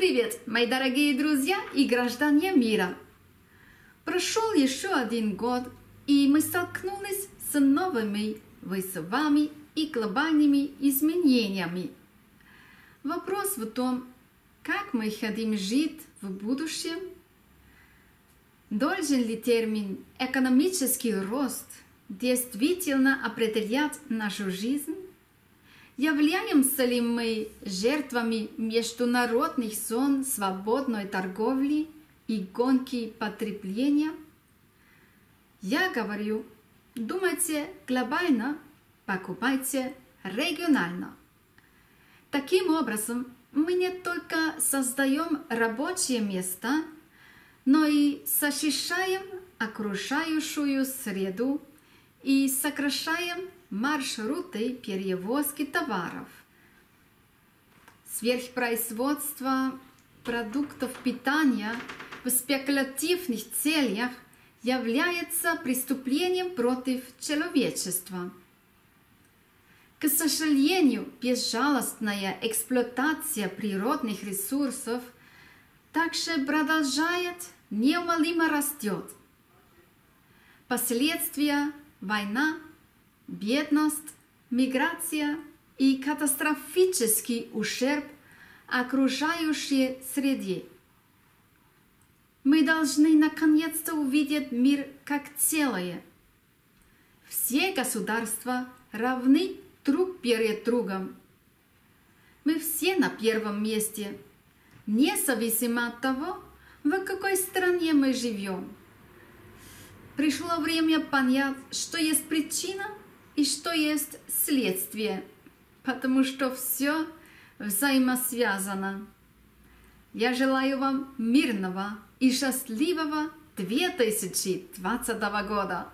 Привет, мои дорогие друзья и граждане мира! Прошел еще один год, и мы столкнулись с новыми вызовами и глобальными изменениями. Вопрос в том, как мы хотим жить в будущем. Должен ли термин «экономический рост» действительно определять нашу жизнь? Являемся ли мы жертвами международных зон свободной торговли и гонки потребления? Я говорю, думайте глобально, покупайте регионально. Таким образом, мы не только создаем рабочие места, но и защищаем окружающую среду и сокращаем маршруты перевозки товаров. Сверхпроизводство продуктов питания в спекулятивных целях является преступлением против человечества. К сожалению, безжалостная эксплуатация природных ресурсов также продолжает неумолимо растет. Последствия война бедность, миграция и катастрофический ущерб окружающей среде. Мы должны наконец-то увидеть мир как целое. Все государства равны друг перед другом. Мы все на первом месте, независимо от того, в какой стране мы живем. Пришло время понять, что есть причина – и что есть следствие, потому что все взаимосвязано. Я желаю вам мирного и счастливого 2020 года.